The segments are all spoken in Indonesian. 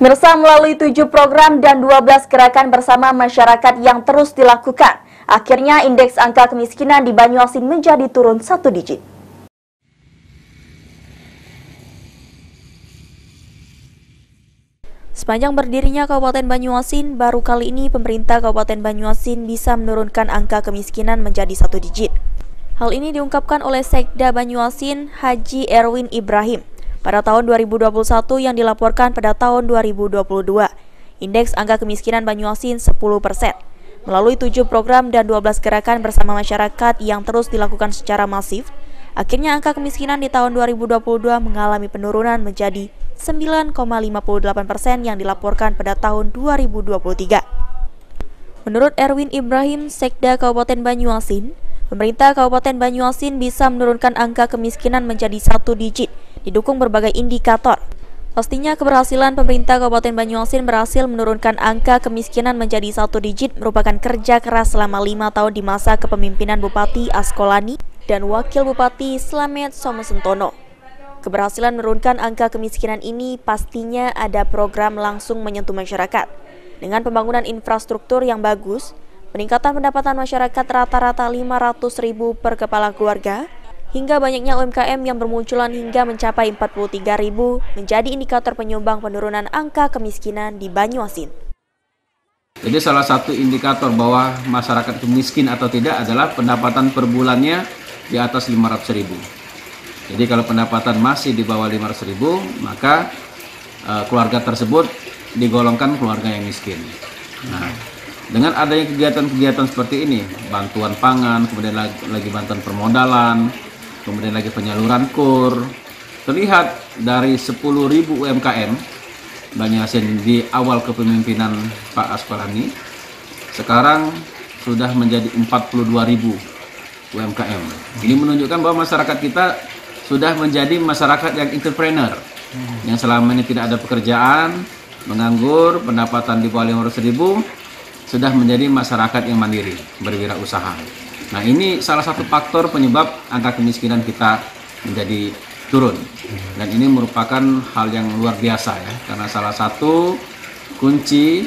Mirsa melalui tujuh program dan 12 gerakan bersama masyarakat yang terus dilakukan, akhirnya indeks angka kemiskinan di Banyuasin menjadi turun satu digit. Sepanjang berdirinya Kabupaten Banyuasin, baru kali ini pemerintah Kabupaten Banyuasin bisa menurunkan angka kemiskinan menjadi satu digit. Hal ini diungkapkan oleh Sekda Banyuasin Haji Erwin Ibrahim pada tahun 2021 yang dilaporkan pada tahun 2022. Indeks angka kemiskinan Banyuasin 10 persen. Melalui tujuh program dan 12 gerakan bersama masyarakat yang terus dilakukan secara masif, akhirnya angka kemiskinan di tahun 2022 mengalami penurunan menjadi 9,58 persen yang dilaporkan pada tahun 2023. Menurut Erwin Ibrahim, Sekda Kabupaten Banyuasin, pemerintah Kabupaten Banyuasin bisa menurunkan angka kemiskinan menjadi satu digit didukung berbagai indikator. Pastinya keberhasilan pemerintah Kabupaten Banyuasin berhasil menurunkan angka kemiskinan menjadi satu digit merupakan kerja keras selama lima tahun di masa kepemimpinan Bupati Askolani dan Wakil Bupati Slamet Somosentono. Keberhasilan menurunkan angka kemiskinan ini pastinya ada program langsung menyentuh masyarakat. Dengan pembangunan infrastruktur yang bagus, peningkatan pendapatan masyarakat rata-rata 500 ribu per kepala keluarga, hingga banyaknya UMKM yang bermunculan hingga mencapai 43 ribu menjadi indikator penyumbang penurunan angka kemiskinan di Banyuasin. Jadi salah satu indikator bahwa masyarakat itu miskin atau tidak adalah pendapatan per bulannya di atas 500 ribu. Jadi kalau pendapatan masih di bawah 500 ribu, maka uh, keluarga tersebut digolongkan keluarga yang miskin. Nah, dengan adanya kegiatan-kegiatan seperti ini, bantuan pangan, kemudian lagi, lagi bantuan permodalan, kemudian lagi penyaluran kur. Terlihat dari 10.000 UMKM Banyasin di awal kepemimpinan Pak Asparani, sekarang sudah menjadi 42.000 UMKM. Ini menunjukkan bahwa masyarakat kita sudah menjadi masyarakat yang entrepreneur, yang selama ini tidak ada pekerjaan, menganggur, pendapatan di bawah 500 ribu, sudah menjadi masyarakat yang mandiri, berwirausaha. Nah ini salah satu faktor penyebab angka kemiskinan kita menjadi turun. Dan ini merupakan hal yang luar biasa ya, karena salah satu kunci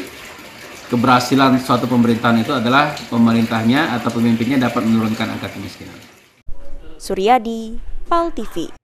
keberhasilan suatu pemerintahan itu adalah pemerintahnya atau pemimpinnya dapat menurunkan angka kemiskinan. Suryadi, PAL TV